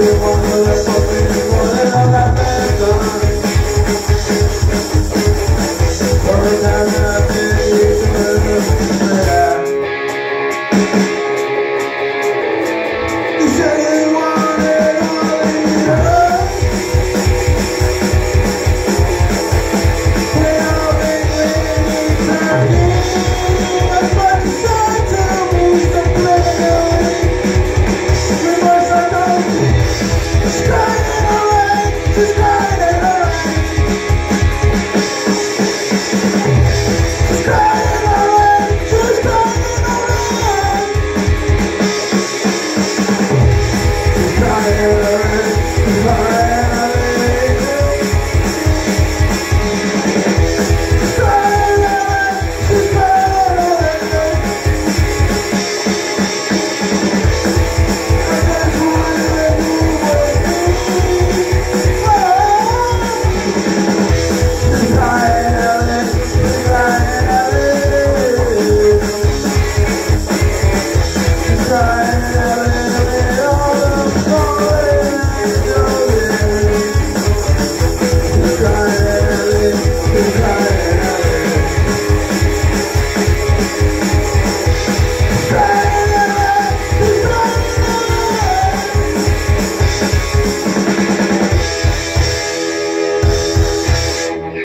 everyone